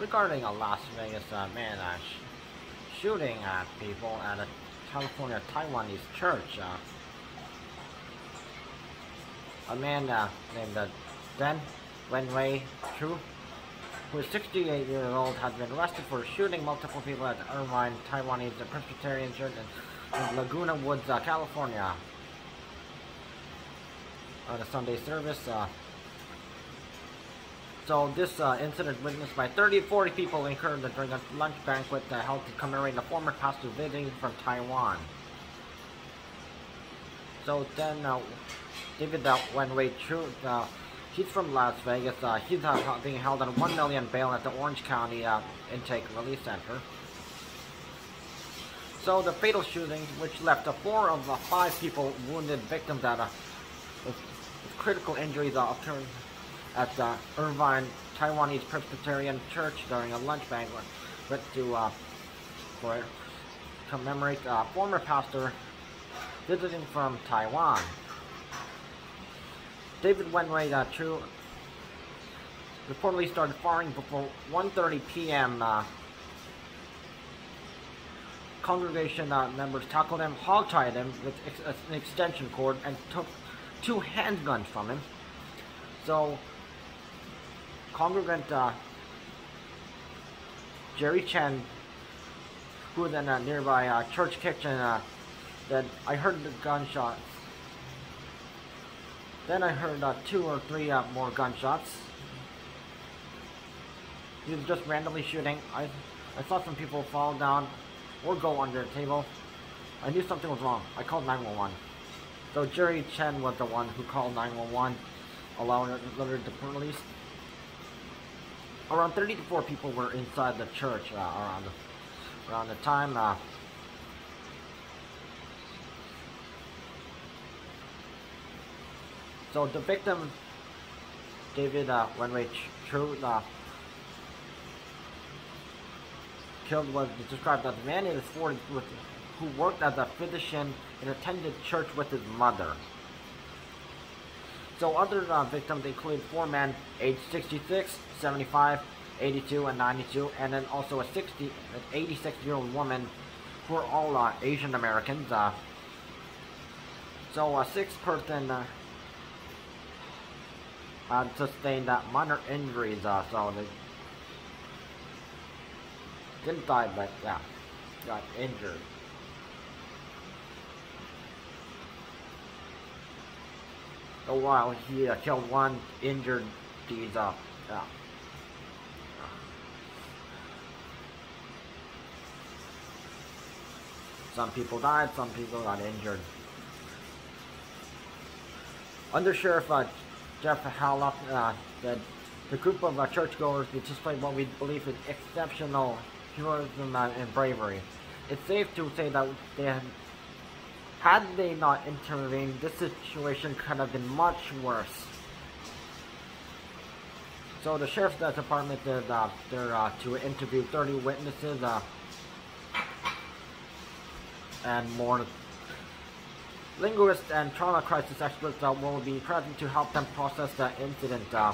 regarding a Las Vegas uh, man uh, sh shooting at people at a California Taiwanese church. Uh, a man uh, named uh, Den Wenwei Chou, who is 68 years old, has been arrested for shooting multiple people at the Irvine Taiwanese Presbyterian Church in, in Laguna Woods, uh, California. On a Sunday service. So this uh, incident witnessed by 30 40 people occurred during a lunch banquet held to commemorate the former pastor visiting from Taiwan. So then uh, David uh, Wenwei Chou, uh, he's from Las Vegas. Uh, he's uh, being held on a 1 million bail at the Orange County uh, Intake Release Center. So the fatal shooting, which left uh, four of the five people wounded victims at a with, with critical injuries uh, occurred at the Irvine Taiwanese Presbyterian Church during a lunch banquet to uh, for commemorate a former pastor visiting from Taiwan. David Wenwei uh, Chou reportedly started firing before 1.30 p.m. Uh, congregation uh, members tackled him, hog-tied him with ex an extension cord, and took two handguns from him. So, congregant uh, Jerry Chen, who was in a nearby uh, church kitchen, uh, that I heard the gunshots. Then I heard uh, two or three uh, more gunshots. He was just randomly shooting. I, I saw some people fall down or go under the table. I knew something was wrong. I called 911. So Jerry Chen was the one who called 911, allowing the police. Around 30 to 4 people were inside the church uh, around, the, around the time. Uh, so the victim, David uh, Wenwei Chou, uh, killed was described as a man in his 40s with, who worked as a physician and attended church with his mother. So other uh, victims include four men aged 66, 75, 82, and 92, and then also a 60, an 86-year-old woman who are all uh, Asian Americans. Uh, so a six-person uh, had sustained uh, minor injuries, uh, so they didn't die, but yeah, got injured. Oh while he uh, killed one, injured these, uh, yeah. Some people died, some people got injured. Under Sheriff uh, Jeff Hallock uh, said the group of uh, churchgoers displayed what we believe is exceptional heroism uh, and bravery. It's safe to say that they had they not intervened, this situation could have been much worse. So the sheriff's department did uh, there uh, to interview 30 witnesses uh, and more. Linguists and trauma crisis experts uh, will be present to help them process the incident. Uh,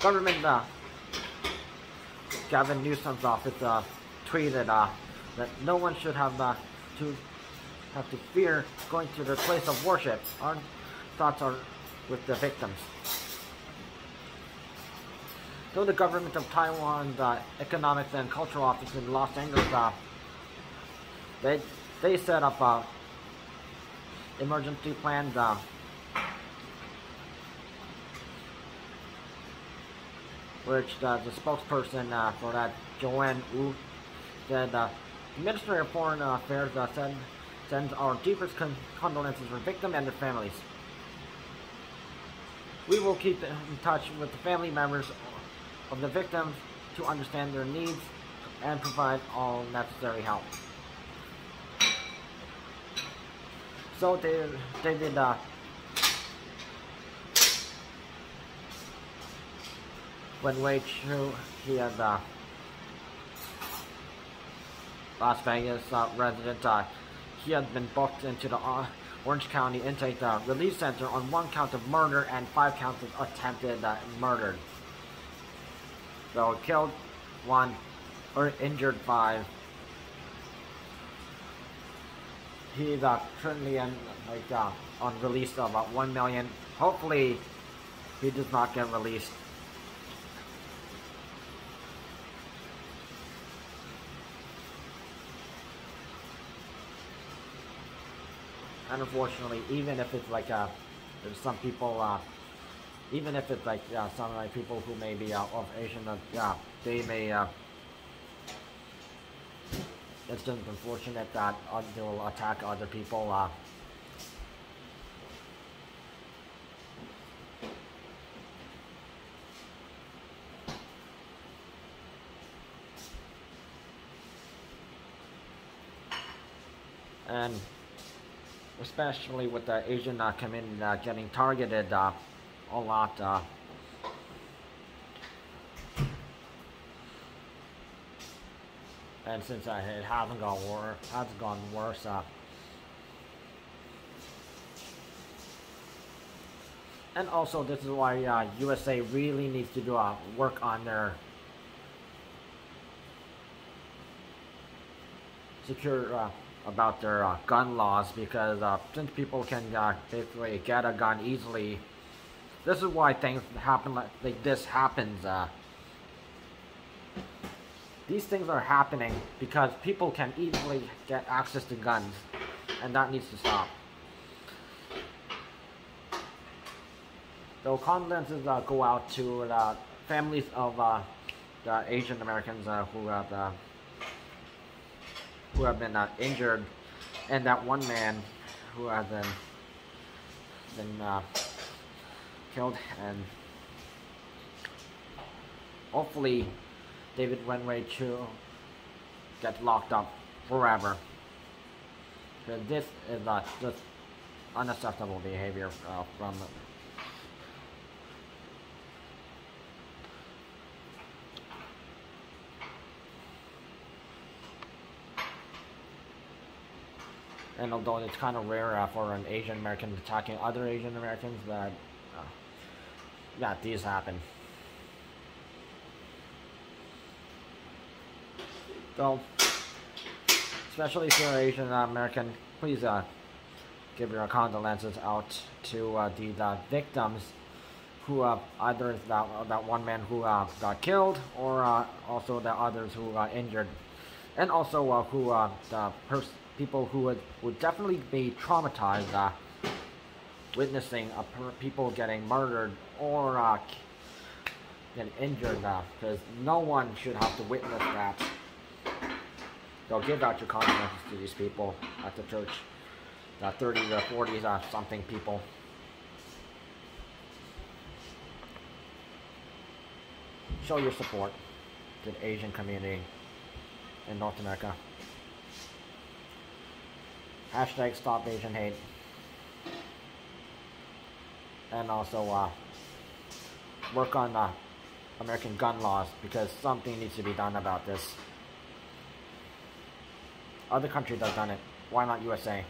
government uh, Gavin Newsom's office tweeted that no one should have to have to fear going to their place of worship. Our thoughts are with the victims. Though the government of Taiwan, uh, Economics and Cultural Office in Los Angeles, uh, they they set up uh, emergency plans. Uh, which uh, the spokesperson uh, for that, Joanne Wu, said, uh, the Ministry of Foreign Affairs uh, said sends our deepest con condolences for victims and their families. We will keep in touch with the family members of the victims to understand their needs and provide all necessary help. So they, they did uh, Wenwei Chou, he had uh, Las Vegas uh, resident uh, he had been booked into the uh, Orange County Intake uh, Release Center on one count of murder and five counts of attempted uh, murder. So killed one or injured five. He's currently in, like on release of about one million. Hopefully, he does not get released. And unfortunately, even if it's like uh, there's some people, uh, even if it's like uh, some like people who may be uh, of Asian, uh, they may. Uh, it's just unfortunate that uh, they will attack other people. Uh, and especially with the Asian uh, community uh, getting targeted uh, a lot. Uh, and since uh, it hasn't gone worse, hasn't gone worse. Uh, and also, this is why USA really needs to do uh, work on their secure about their uh, gun laws because uh, since people can uh, basically get a gun easily, this is why things happen like, like this happens. Uh. these things are happening because people can easily get access to guns, and that needs to stop. So condolences uh, go out to the families of uh, the Asian Americans who have who have been uh, injured, and that one man who has been been uh, killed, and hopefully David Wenwei Chou gets locked up forever. Because this is uh, just unacceptable behavior uh, from And although it's kind of rare uh, for an Asian American attacking other Asian Americans, that uh, these happen. So, especially if you're Asian American, please uh, give your condolences out to uh, the, the victims who uh, either that, that one man who uh, got killed or uh, also the others who got injured and also uh, who uh, the person people who would, would definitely be traumatized uh, witnessing people getting murdered or uh, getting injured because uh, no one should have to witness that. So give out your condolences to these people at the church. The 30 to 40 uh, something people. Show your support to the Asian community in North America. Hashtag stop Asian hate. And also uh, work on uh, American gun laws because something needs to be done about this. Other countries have done it. Why not USA?